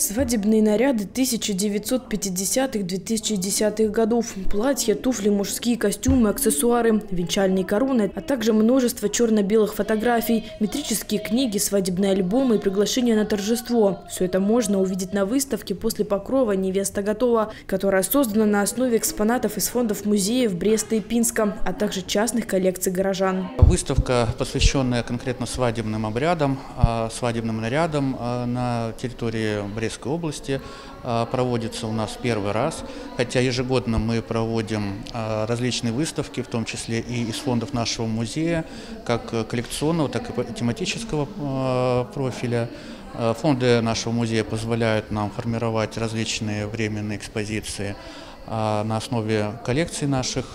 Свадебные наряды 1950-2010 годов. Платья, туфли, мужские костюмы, аксессуары, венчальные короны, а также множество черно-белых фотографий, метрические книги, свадебные альбомы и приглашения на торжество. Все это можно увидеть на выставке «После покрова невеста готова», которая создана на основе экспонатов из фондов музеев Бреста и Пинска, а также частных коллекций горожан. Выставка, посвященная конкретно свадебным обрядам, а, свадебным нарядам а, на территории Бреста Одесской области а, проводится у нас первый раз, хотя ежегодно мы проводим а, различные выставки, в том числе и из фондов нашего музея, как коллекционного, так и тематического а, профиля. Фонды нашего музея позволяют нам формировать различные временные экспозиции на основе коллекции наших,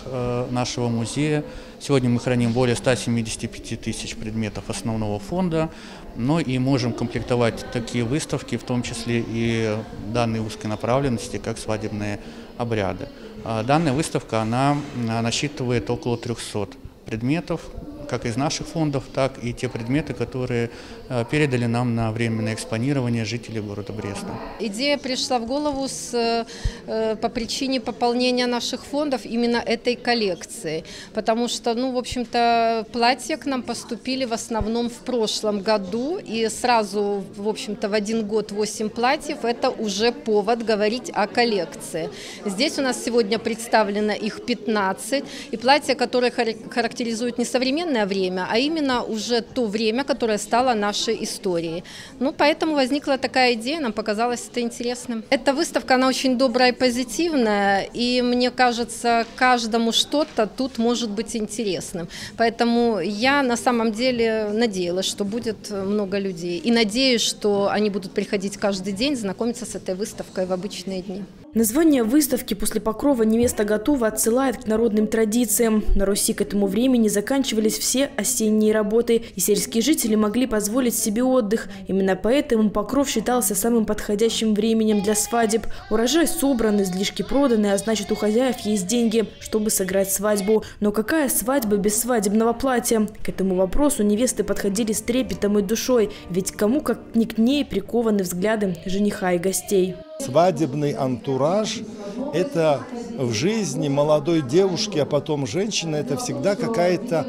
нашего музея. Сегодня мы храним более 175 тысяч предметов основного фонда, но и можем комплектовать такие выставки, в том числе и данные узкой направленности, как свадебные обряды. Данная выставка она насчитывает около 300 предметов, как из наших фондов, так и те предметы, которые э, передали нам на временное экспонирование жители города Бреста. Идея пришла в голову с, э, по причине пополнения наших фондов именно этой коллекции, потому что, ну, в общем-то, платья к нам поступили в основном в прошлом году, и сразу, в общем-то, в один год 8 платьев – это уже повод говорить о коллекции. Здесь у нас сегодня представлено их 15, и платья, которые характеризуют не современные современное время, а именно уже то время, которое стало нашей историей. Ну, поэтому возникла такая идея, нам показалось это интересным. Эта выставка, она очень добрая и позитивная, и мне кажется, каждому что-то тут может быть интересным. Поэтому я на самом деле надеялась, что будет много людей. И надеюсь, что они будут приходить каждый день, знакомиться с этой выставкой в обычные дни. Название выставки «После покрова невеста готова» отсылает к народным традициям. На Руси к этому времени заканчивались все осенние работы, и сельские жители могли позволить себе отдых. Именно поэтому покров считался самым подходящим временем для свадеб. Урожай собран, излишки проданы, а значит у хозяев есть деньги, чтобы сыграть свадьбу. Но какая свадьба без свадебного платья? К этому вопросу невесты подходили с трепетом и душой, ведь кому как не к ней прикованы взгляды жениха и гостей. Свадебный антураж – это в жизни молодой девушки, а потом женщины – это всегда какая-то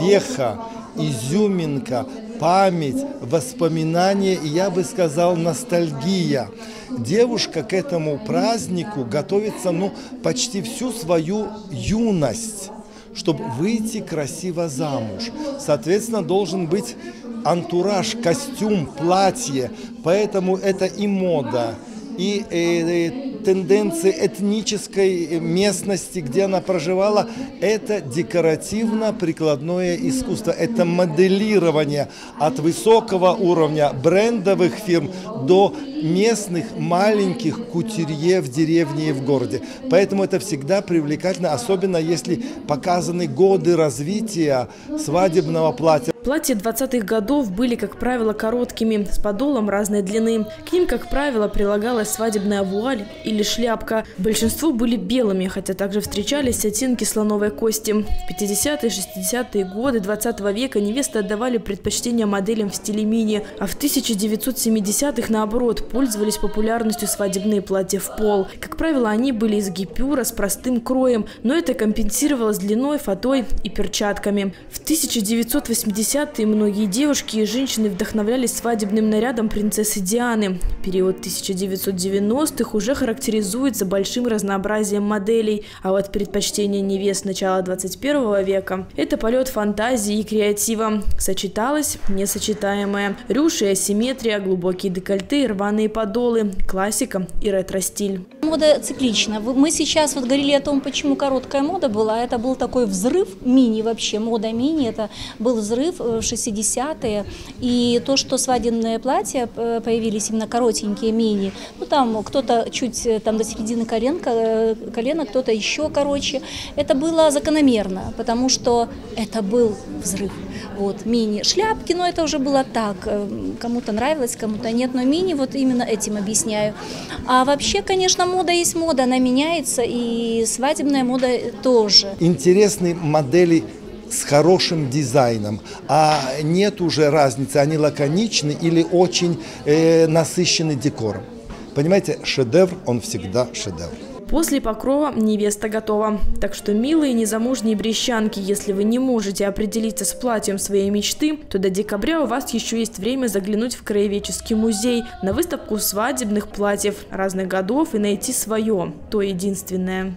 веха, изюминка, память, воспоминания и, я бы сказал, ностальгия. Девушка к этому празднику готовится ну, почти всю свою юность чтобы выйти красиво замуж. Соответственно, должен быть антураж, костюм, платье. Поэтому это и мода, и э, тенденции этнической местности, где она проживала, это декоративно-прикладное искусство, это моделирование от высокого уровня брендовых фирм до местных маленьких кутюрье в деревне и в городе. Поэтому это всегда привлекательно, особенно если показаны годы развития свадебного платья. Платья 20-х годов были, как правило, короткими, с подолом разной длины. К ним, как правило, прилагалась свадебная вуаль или шляпка. Большинство были белыми, хотя также встречались оттенки слоновой кости. В 50-е 60-е годы 20 века невесты отдавали предпочтение моделям в стиле мини, а в 1970-х, наоборот, пользовались популярностью свадебные платья в пол. Как правило, они были из гипюра с простым кроем, но это компенсировалось длиной, фатой и перчатками. В 1980 70-е многие девушки и женщины вдохновлялись свадебным нарядом принцессы Дианы. Период 1990-х уже характеризуется большим разнообразием моделей, а вот предпочтение невест начала 21 века – это полет фантазии и креатива. Сочеталось несочетаемое. Рюши, асимметрия, глубокие декольте, рваные подолы, классика и ретро-стиль. Мода циклична. Мы сейчас вот говорили о том, почему короткая мода была. Это был такой взрыв мини вообще. Мода мини – это был взрыв 60-е. И то, что свадебные платья э, появились именно коротенькие, мини, ну там кто-то чуть э, там до середины коленка, э, колена, кто-то еще короче, это было закономерно, потому что это был взрыв. Вот, мини. Шляпки, но это уже было так, кому-то нравилось, кому-то нет, но мини вот именно этим объясняю. А вообще, конечно, мода есть мода, она меняется, и свадебная мода тоже. Интересные модели с хорошим дизайном, а нет уже разницы, они лаконичны или очень э, насыщены декором. Понимаете, шедевр, он всегда шедевр. После покрова невеста готова. Так что, милые незамужние брещанки, если вы не можете определиться с платьем своей мечты, то до декабря у вас еще есть время заглянуть в Краеведческий музей на выставку свадебных платьев разных годов и найти свое, то единственное.